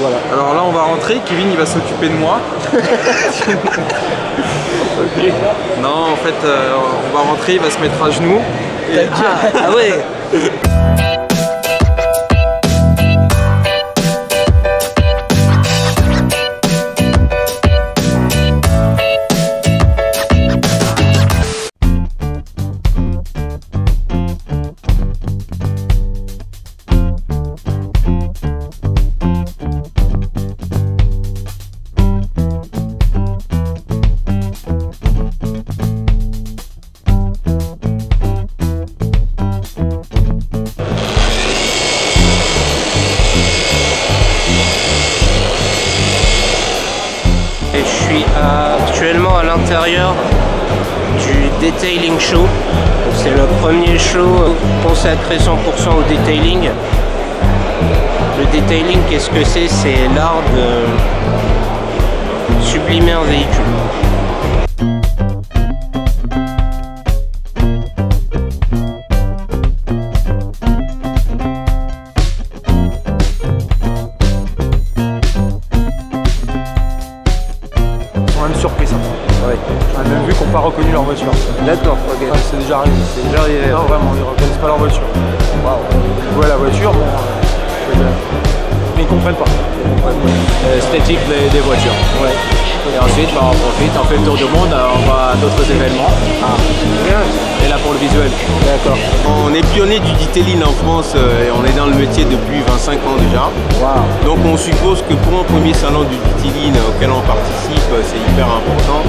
voilà. Alors là, on va rentrer. Kevin, il va s'occuper de moi. Non, en fait, euh, on va rentrer, il va se mettre à genoux. Et- Ah, ouais actuellement à l'intérieur du Detailing Show. C'est le premier show consacré 100% au detailing. Le detailing, qu'est-ce que c'est? C'est l'art de sublimer un véhicule. Pas reconnu leur voiture. D'accord, ok. Ouais, c'est déjà arrivé. C'est déjà arrivé. Non, vraiment, ils ne reconnaissent pas leur voiture. Waouh. Ils voient la voiture, bon. euh, mais ils comprennent pas. esthétique des, des voitures. Et ensuite, bah, on profite, on fait le tour du monde, euh, on va à d'autres événements. Et là pour le visuel. D'accord. On est pionnier du detailing en France euh, et on est dans le métier depuis 25 ans déjà. Waouh. Donc on suppose que pour un premier salon du detailing auquel on participe, euh, c'est hyper important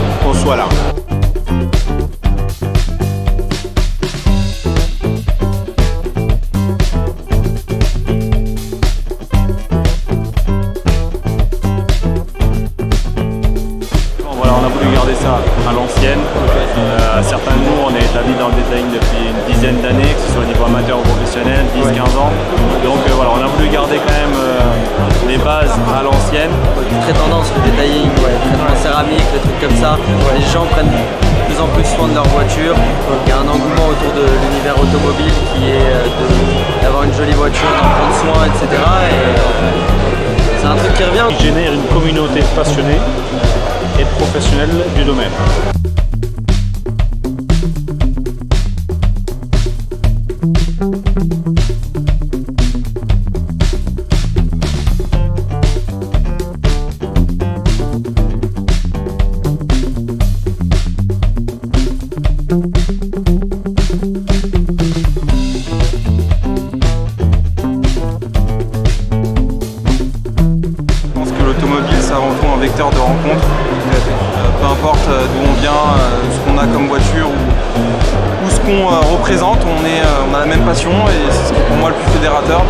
voilà, on a voulu garder ça à l'ancienne. Euh, certains de nous, on est établis dans le detailing depuis une dizaine d'années, que ce soit au niveau amateur ou professionnel, 10-15 ans. Donc euh, voilà, on a voulu garder quand même euh, les bases à l'ancienne. Très tendance, le detailing, ouais, traitement céramique, des trucs comme ça. Les gens prennent de plus en plus soin de leur voiture. Il y a un engouement autour de l'univers automobile qui est euh, d'avoir une jolie voiture, d'en prendre soin, etc. Et c'est un truc qui revient. Génère une communauté de passionnés et professionnels du domaine. Je pense que l'automobile, avant tout un vecteur de rencontre. Peu importe euh, d'où on vient, euh, ce qu'on a comme voiture ou, ce qu'on euh, représente, on, a la même passion et c'est ce qui est pour moi le plus fédérateur.